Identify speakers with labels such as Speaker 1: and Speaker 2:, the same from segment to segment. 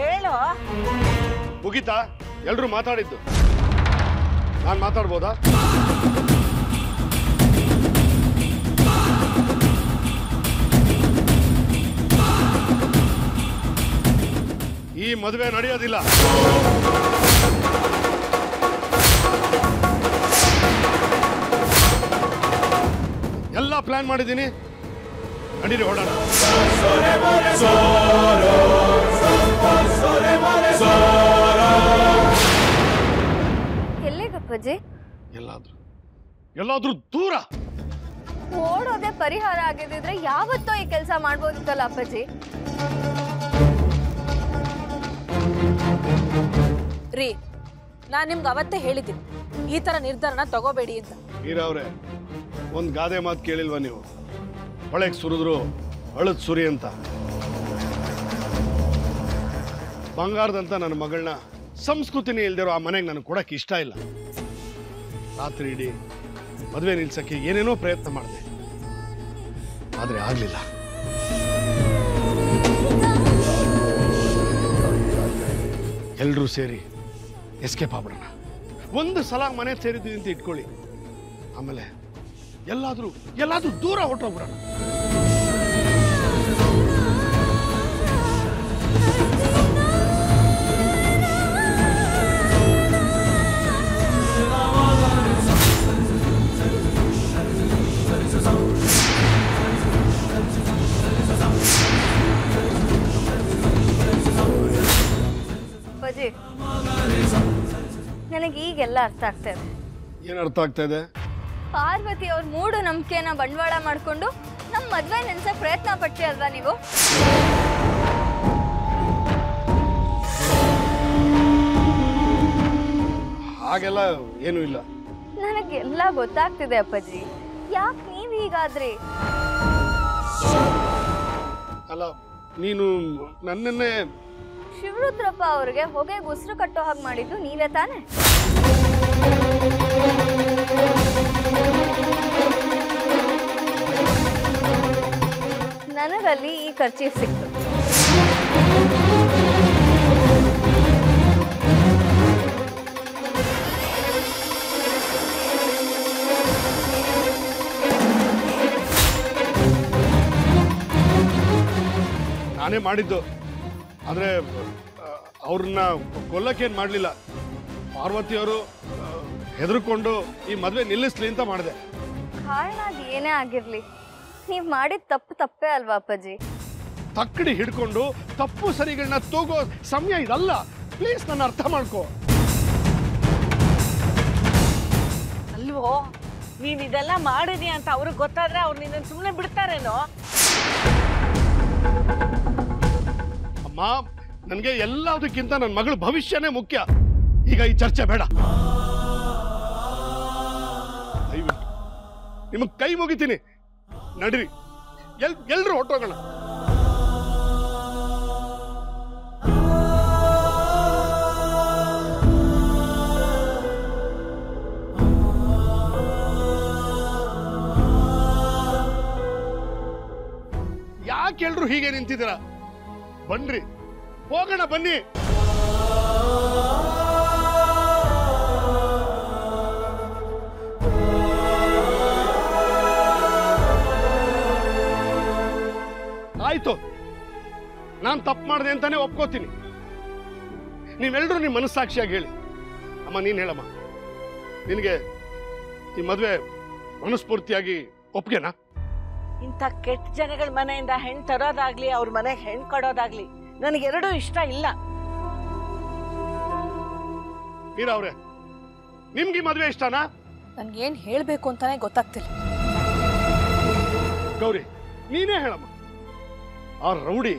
Speaker 1: ಹೇಳೋ.
Speaker 2: ಮುಗಿತಾ ಎಲ್ರು ಮಾತಾಡಿದ್ದು. ನಾನು ಮಾತಾಡ್ಬೋದಾ? ಈ ಮದುವೆ ನಡೆಯೋದಿಲ್ಲ. ಎಲ್ಲ ಪ್ಲಾನ್ ಮಾಡಿದ್ದೀನಿ. ನಡೀರಿ ಹೊಡೋಣ
Speaker 3: ಎಲ್ಲಿಗಪ್ಪಾಜಿ
Speaker 2: ಎಲ್ಲಾದ್ರೂ. ಎಲ್ಲಾದ್ರೂ ದೂರ?
Speaker 3: ಓಡೋದೇ ಪರಿಹಾರ ಆಗಿದ್ರೆ ಯಾವತ್ತೋ ಈ ಕೆಲಸ ಮಾಡ್ಬೋದಿತ್ತಲ್ಲ ಅಪ್ಪಾಜಿ?
Speaker 1: ರೀ ನಾನ್ ನಿಮ್ಗೆ ಅವತ್ತೇ ಹೇಳಿದ್ದೀನಿ. ಈ ತರ ನಿರ್ಧಾರನ ತಗೋಬೇಡಿ ಅಂತ.
Speaker 2: ಹೀರವ್ರೆ ಒಂದು ಗಾದೆ ಮಾತು ಕೇಳಿಲ್ವಾ ನೀವು? ಹೊಳೆಗೆ ಸುರಿದ್ರು ಅಳದ್ ಸುರಿ ಅಂತ. ಬಂಗಾರದಂತ ನನ್ನ ಮಗಳನ್ನ ಸಂಸ್ಕೃತಿನೇ ಇಲ್ದಿರೋ ಆ ಮನೆಗೆ ನನಗೆ ಕೊಡಕ್ಕೆ ಇಷ್ಟ ಇಲ್ಲ. ರಾತ್ರಿ ಇಡೀ ಮದುವೆ ನಿಲ್ಸಕ್ಕೆ ಏನೇನೋ ಪ್ರಯತ್ನ ಮಾಡಿದೆ. ಆದರೆ ಆಗಲಿಲ್ಲ. ಎಲ್ಲರೂ ಸೇರಿ ಎಸ್ಕೇಪ್ ಆಗ್ಬಿಡೋಣ. ಒಂದು ಸಲ ಮನೆ ಸೇರಿದ್ವಿ ಅಂತ ಇಟ್ಕೊಳ್ಳಿ. ಆಮೇಲೆ ಎಲ್ಲಾದ್ರೂ ಎಲ್ಲಾದ್ರೂ ದೂರ ಹೊಟ್ಟೋಗ್ಬಿಡೋಣ
Speaker 3: ಈಗೆಲ್ಲ ಅರ್ಥ ಆಗ್ತಾ ಇದೆ.
Speaker 2: ಏನ್ ಅರ್ಥ ಆಗ್ತಾ ಇದೆ?
Speaker 3: ಪಾರ್ವತಿ ಅವ್ರ ಮೂಡು ನಂಬಿಕೆನ ಬಂಡವಾಳ ಮಾಡ್ಕೊಂಡು ನಮ್ಮ ಮದ್ವೆ ನೆನ್ಸಕ್ ಪ್ರಯತ್ನ ಪಟ್ಟಿ ಅಲ್ವಾ ನೀವು?
Speaker 2: ಹಾಗೆಲ್ಲ ಏನೂ ಇಲ್ಲ.
Speaker 3: ನನಗೆಲ್ಲ ಗೊತ್ತಾಗ್ತಿದೆ ಅಪ್ಪಾಜಿ. ಯಾಕೆ ನೀವ್ ಹೀಗಾದ್ರಿ?
Speaker 2: ಅಲ್ಲ ನೀನು ನನ್ನನ್ನೇ
Speaker 3: ಶಿವರುದ್ರಪ್ಪ ಅವ್ರಿಗೆ ಹೊಗೆ ಉಸಿರು ಕಟ್ಟೋ ಹಾಗೆ ಮಾಡಿದ್ದು ನೀವೇ ತಾನೆ? ನನಗಲ್ಲಿ ಈ ಖರ್ಚೀಫ್ ಸಿಕ್ತು.
Speaker 2: ನಾನೇ ಮಾಡಿದ್ದು. ಆದರೆ ಅವ್ರನ್ನ ಕೊಲ್ಲಕ್ಕೇನು ಮಾಡಲಿಲ್ಲ. ಪಾರ್ವತಿಯವರು ಹೆದರ್ಕೊಂಡು ಈ ಮದುವೆ ನಿಲ್ಲಿಸ್ಲಿ ಅಂತ ಮಾಡಿದೆ.
Speaker 3: ಕಾರಣ ಅದು ಏನೇ ಆಗಿರ್ಲಿ. ನೀವ್ ಮಾಡಿದ ತಪ್ಪು ತಪ್ಪೇ ಅಲ್ವಾ ಅಪ್ಪಾಜಿ?
Speaker 2: ತಕ್ಕಡಿ ಹಿಡ್ಕೊಂಡು ತಪ್ಪು ಸರಿಗಳನ್ನ ತೂಗೋ ಸಮಯ ಇದಲ್ಲ. ಪ್ಲೀಸ್ ನನ್ನ ಅರ್ಥ ಮಾಡ್ಕೋ.
Speaker 1: ಅಲ್ವೋ ನೀನ್ ಇದೆಲ್ಲ ಮಾಡಿದಿ ಅಂತ ಅವ್ರಿಗೆ ಗೊತ್ತಾದ್ರೆ ಅವ್ರು ನಿನ್ನ ಸುಮ್ಮನೆ ಬಿಡ್ತಾರೇನೋ?
Speaker 2: ಅಮ್ಮ ನನಗೆ ಎಲ್ಲದಕ್ಕಿಂತ ನನ್ನ ಮಗಳ ಭವಿಷ್ಯನೇ ಮುಖ್ಯ. ಈಗ ಈ ಚರ್ಚೆ ಬೇಡ. ನಿಮಗೆ ಕೈ ಮುಗಿತೀನಿ. ನಡ್ರಿ. ಎಲ್ ಎಲ್ರು ಹೊಟ್ಟೋಗೋಣ ಯಾಕೆ ಎಲ್ರು ಹೀಗೆ ನಿಂತಿದ್ದೀರಾ? ಬನ್ರಿ. ಹೋಗೋಣ ಬನ್ನಿ. ನಾನು ತಪ್ಪು ಮಾಡಿದೆ ಅಂತಾನೆ ಒಪ್ಕೋತೀನಿ. ನೀವೆಲ್ಲರೂ ನಿಮ್ಮ ಮನಸ್ಸಾಕ್ಷಿಯಾಗಿ ಹೇಳಿ. ಅಮ್ಮ ನೀನು ಹೇಳಮ್ಮ. ನಿನಗೆ ಈ ಮದುವೆ ಮನಸ್ಫೂರ್ತಿಯಾಗಿ ಒಪ್ಗೆನಾ?
Speaker 1: ಇಂಥ ಕೆಟ್ಟ ಜನಗಳ ಮನೆಯಿಂದ ಹೆಣ್ ತರೋದಾಗ್ಲಿ ಅವ್ರ ಮನೆಗೆ ಹೆಣ್ ಕೊಡೋದಾಗ್ಲಿ ನನಗೆರಡೂ ಇಷ್ಟ ಇಲ್ಲ.
Speaker 2: ಮೀರಾ ಅವ್ರೆ ನಿಮ್ಗೆ ಈ ಮದುವೆ ಇಷ್ಟನಾ?
Speaker 1: ನನ್ಗೇನ್ ಹೇಳ್ಬೇಕು ಅಂತಾನೆ ಗೊತ್ತಾಗ್ತಿಲ್ಲ.
Speaker 2: ಗೌರಿ ನೀನೇ ಹೇಳಮ್ಮ. ಆ ರೌಡಿ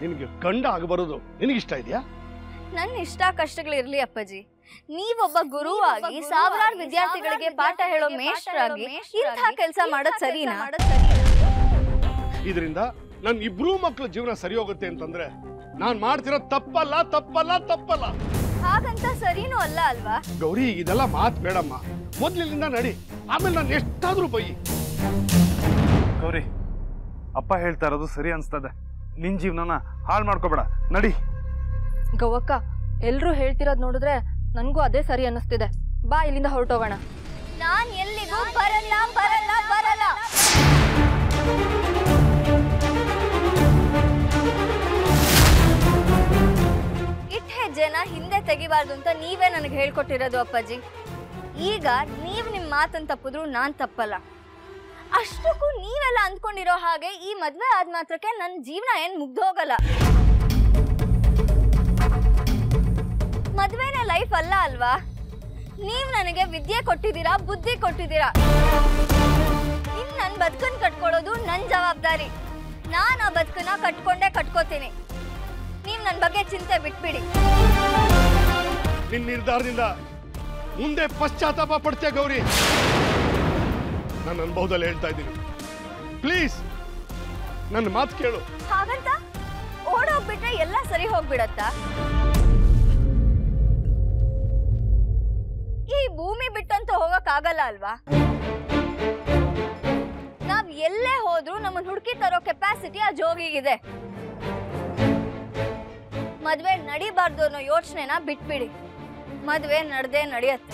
Speaker 2: ನಿನಗೆ ಗಂಡ ಆಗಬರೋದು ನಿನಗಿಷ್ಟ ಇದೆಯಾ?
Speaker 3: ನನ್ನ ಇಷ್ಟ ಕಷ್ಟಗಳಿರ್ಲಿ ಅಪ್ಪಾಜಿ. ನೀವೊಬ್ಬ ಗುರುವಾಗಿ ಸಾವಿರಾರು ವಿದ್ಯಾರ್ಥಿಗಳಿಗೆ ಪಾಠ ಹೇಳೋ ಮೇಷ್ಟ್ರಾಗಿ ಇಂಥ ಕೆಲಸ ಮಾಡೋದು ಸರಿನಾ?
Speaker 2: ಇದರಿಂದ ನನ್ನ ಇಬ್ರೂ ಮಕ್ಕಳ ಜೀವನ ಸರಿ ಹೋಗುತ್ತೆ ಅಂತಂದ್ರೆ ನಾನ್ ಮಾಡ್ತಿರೋ ತಪ್ಪಲ್ಲ ತಪ್ಪಲ್ಲ ತಪ್ಪಲ್ಲ.
Speaker 3: ಹಾಗಂತ ಸರಿನೂ ಅಲ್ಲ ಅಲ್ವಾ?
Speaker 2: ಗೌರಿ ಇದೆಲ್ಲ ಮಾತ್ ಬೇಡಮ್ಮ. ಮೊದ್ಲಿನಿಂದ ನಡಿ. ಆಮೇಲೆ ನಾನು ಎಷ್ಟಾದ್ರೂ ಬೈ.
Speaker 4: ಗೌರಿ ಅಪ್ಪ ಹೇಳ್ತಾ ಇರೋದು ಸರಿ ಅನ್ಸ್ತದೆ. ನಿನ್ ಜೀವನನ ಹಾಳು ಮಾಡ್ಕೋಬೇಡ. ನಡಿ.
Speaker 5: ಗೌವಕ್ಕ ಎಲ್ಲರೂ ಹೇಳ್ತಿರೋದ್ ನೋಡಿದ್ರೆ ನನಗೂ ಅದೇ ಸರಿ ಅನ್ನಿಸ್ತಿದೆ. ಬಾ ಇಲ್ಲಿಂದ ಹೊರಟೋಗೋಣ.
Speaker 3: ನಾನು ಎಲ್ಲಿಗೂ ಬರಲ್ಲ ಬರಲ್ಲ ಬರಲ್ಲ. ಇಟ್ ಹೆಜ್ಜೆನ ಹಿಂದೆ ತೆಗಿಬಾರ್ದು ಅಂತ ನೀವೇ ನನಗೆ ಹೇಳ್ಕೊಟ್ಟಿರೋದು ಅಪ್ಪಾಜಿ. ಈಗ ನೀವು ನಿಮ್ಮ ಮಾತನ್ನು ತಪ್ಪಿದ್ರು ನಾನು ತಪ್ಪಲ್ಲ. ಅಷ್ಟಕ್ಕೂ ನೀವೆಲ್ಲ ಅಂದ್ಕೊಂಡಿರೋ ಹಾಗೆ ಈ ಮದ್ವೆ ಆದ ಮಾತ್ರಕ್ಕೆ ನನ್ನ ಜೀವನ ಏನ್ ಮುಗ್ದೋಗಲ್ಲ ಮದ್ವೆನೇ ಲೈಫ್ ಅಲ್ಲ ಅಲ್ವಾ? ನೀವ್ ನನಗೆ ವಿದ್ಯೆ ಕೊಟ್ಟಿದ್ದೀರಾ, ಬುದ್ಧಿ ಕೊಟ್ಟಿದ್ದೀರಾ? ಇನ್ ನನ್ ಬದುಕನ್ ಕಟ್ಕೊಳ್ಳೋದು ನನ್ ಜವಾಬ್ದಾರಿ. ನಾನು ಆ ಬದುಕನ್ನ ಕಟ್ಕೊಂಡೇ ಕಟ್ಕೋತೀನಿ. ನೀವ್ ನನ್ ಬಗ್ಗೆ ಚಿಂತೆ ಬಿಟ್ಬಿಡಿ.
Speaker 2: ನಿನ್ನ ನಿರ್ಧಾರದಿಂದ ಮುಂದೆ ಪಶ್ಚಾತ್ತಾಪ ಪಡ್ತೇ ಗೌರಿ. ನಾನು ಅನುಭವದಲ್ಲಿ ಹೇಳ್ತಾ ಇದ್ದೀನಿ. ಪ್ಲೀಸ್ ನನ್ನ ಮಾತು ಕೇಳು.
Speaker 3: ಹಾಗಂತ? ಓಡೋಗ್ಬಿಟ್ರೆ ಎಲ್ಲ ಸರಿ ಹೋಗ್ಬಿಡತ್ತಾ? ಈ ಭೂಮಿ ಬಿಟ್ಟಂತೂ ಹೋಗಕ್ಕಾಗಲ್ಲ ಅಲ್ವಾ? ನಾವ್ ಎಲ್ಲೇ ಹೋದ್ರೂ ನಮ್ಮನ್ನ ಹುಡುಕಿ ತರೋ ಕೆಪಾಸಿಟಿ ಆ ಜೋಗಿಗಿದೆ. ಮದ್ವೆ ನಡಿಬಾರ್ದು ಅನ್ನೋ ಯೋಚನೆನ ಬಿಟ್ಬಿಡಿ. ಮದ್ವೆ ನಡ್ದೇ ನಡೆಯತ್ತೆ.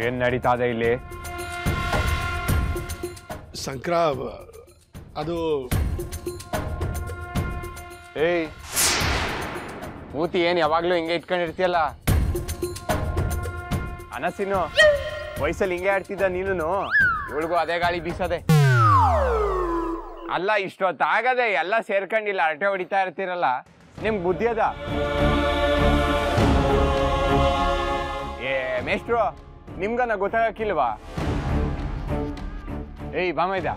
Speaker 6: ಏನ್ ನಡೀತಾ ಇದೆ ಇಲ್ಲಿ?
Speaker 2: ಸಂಕ್ರ ಅದು
Speaker 6: ಏಯ್ ಮೂತಿ ಏನ್ ಯಾವಾಗ್ಲೂ ಹಿಂಗೆ ಇಟ್ಕೊಂಡಿರ್ತೀಯಲ್ಲ? ಅನಸಿನು, ವಯಸ್ಸಲ್ಲಿ ಹಿಂಗೆ ಆಡ್ತಿದ್ದ ನೀನು ಇವಳಿಗೂ ಅದೇ ಗಾಳಿ ಬೀಸದೆ. ಅಲ್ಲ ಇಷ್ಟೊತ್ತಾಗದೆ ಎಲ್ಲ ಸೇರ್ಕೊಂಡಿಲ್ಲ, ಅರಟೆ ಹೊಡಿತಾ ಇರ್ತೀರಲ್ಲ ನಿಮ್ಗೆ ಬುದ್ಧಿ ಅದ? ಏ, ಮೇಷ್ಟ್ರು, ನಿಮ್ಗನ ಗೊತ್ತಾಗಕ್ಕಿಲ್ವಾ? ಏಯ್ ಬಾಮೈದ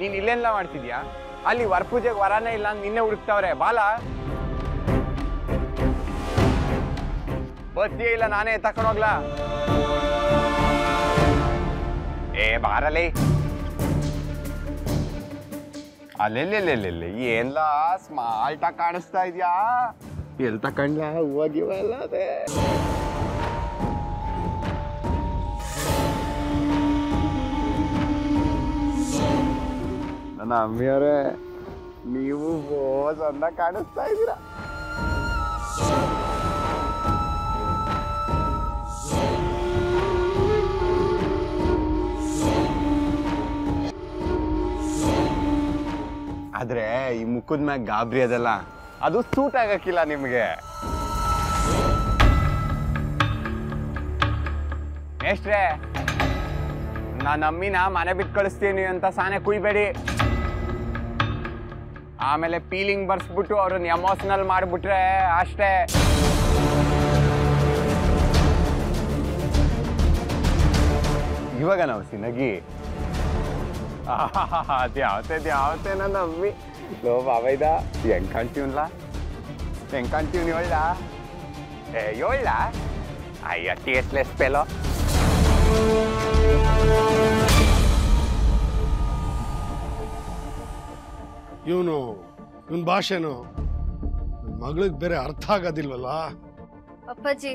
Speaker 6: ನೀನ್ ಇಲ್ಲೆಲ್ಲ ಮಾಡ್ತಿದ್ಯಾ? ಅಲ್ಲಿ ವರಪೂಜೆಗೆ ವರಾನೇ ಇಲ್ಲ ನಿನ್ನೆ ಹುಡುಕ್ತಾವ್ರೆ, ಬಾಲ. ಬತ್ತಿ ಇಲ್ಲ, ನಾನೇ ತಕೊಂಡೋಗ್ಲಾ ಏ ಬಾರಲಿ ಅಲ್ಲೆಲ್ಲೆಲ್ಲೆಲ್ಲೆಲ್ಲೆ ಏನ್ಲ ಸ್ಮಾರ್ಟ್ ಆಗಿ ಕಾಣಿಸ್ತಾ ಇದ್ಯಾ? ಎಲ್ ತಕೊಂಡ್ಲ ಹೂವ ಗಿವ ಎಲ್ಲ ಅದೇ. ನನ್ನ ಅಮ್ಮಿಯವರೇ, ನೀವು ಬೋಸ್ ಅಂದ ಕಾಣಿಸ್ತಾ ಇದ್ದೀರಾ? ಆದ್ರೆ ಈ ಮುಖದ ಮ್ಯಾಗ ಗಾಬರಿ ಅದಲ್ಲ. ಅದು ಸೂಟ್ ಆಗಕ್ಕಿಲ್ಲ ನಿಮ್ಗೆ. ಮೇಷ್ಟ್ರೆ ನಾನು ಅಮ್ಮಿನ ಮನೆ ಬಿಟ್ಟು ಕಳಿಸ್ತೀನಿ ಅಂತ ಸಾನೆ ಕುಯ್ಬೇಡಿ. ಆಮೇಲೆ ಪೀಲಿಂಗ್ ಬರ್ಸ್ಬಿಟ್ಟು ಅವ್ರನ್ನ ಎಮೋಷನಲ್ ಮಾಡಿಬಿಟ್ರೆ ಅಷ್ಟೇ. ಇವಾಗ ನಾವು ಸಿನಗಿ ಅದ್ಯಾವತ್ತೆ ಅದ್ಯಾವತ್ತೆ ನನ್ನ ಅಮ್ಮಿ ಲೋ ಬಾಬೈದ ಹೆಂಗ್ ಕಾಣ್ತೀವನ್ಲ ಹೆಂಗ್ ಕಾಣ್ತೀವಿ ಒಳ್ಳ ಏ ಒಳ್ಳ ಅಯ್ಯ ಟೇಸ್ಟ್ಲೆಸ್ ಪೆಲೋ
Speaker 2: ಇವನು ಇವನ್ ಭಾಷೆನು ಮಗಳಿಗೆ ಬೇರೆ ಅರ್ಥ ಆಗೋದಿಲ್ವಲ್ಲ
Speaker 3: ಅಪ್ಪಾಜಿ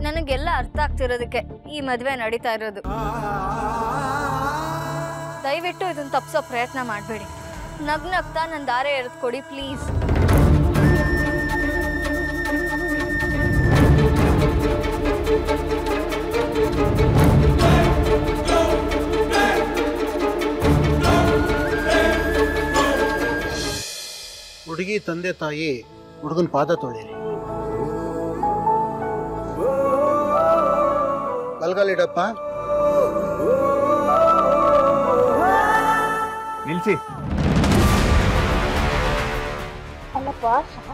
Speaker 3: ನನಗೆಲ್ಲ ಅರ್ಥ ಆಗ್ತಿರೋದಕ್ಕೆ ಈ ಮದುವೆ ನಡೀತಾ ಇರೋದು ದಯವಿಟ್ಟು ಇದನ್ನ ತಪ್ಪಿಸೋ ಪ್ರಯತ್ನ ಮಾಡಬೇಡಿ. ನಗ್ ನಗ್ತಾ ನನ್ನ ದಾರೆ ಎರೆದು ಕೊಡಿ ಪ್ಲೀಸ್
Speaker 7: ತಂದೆ, ತಾಯಿ, ಹುಡುಗನ ಪಾದ ತೊಳೆಯಿರಿ. ಬಲ್ಗಾಲಿಡಪ್ಪ
Speaker 6: ನಿಲ್ಸಿ.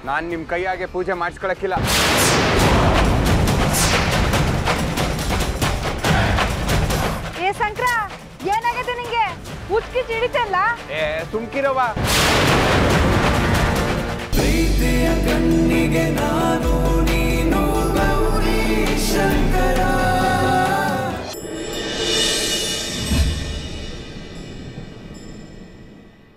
Speaker 6: ನಾನ್ ನಿಮ್ ಕೈಯಾಗೆ ಪೂಜೆ ಮಾಡಿಸ್ಕೊಳಕ್ಕಿಲ್ಲ.
Speaker 8: ಏ ಸಂಕ್ರ ಏನಾಗತ್ತೆ ನಿಂಗೆ? ಉಚ್ಕಿ ಚಿಡಿತಲ್ಲ
Speaker 6: ಏ ಸುಮ್ಕಿರವ?
Speaker 9: ಪ್ರೀತಿಯ ಕಣ್ಣಿಗೆ ನಾನು ನೀನು ಗೌರೀಶ.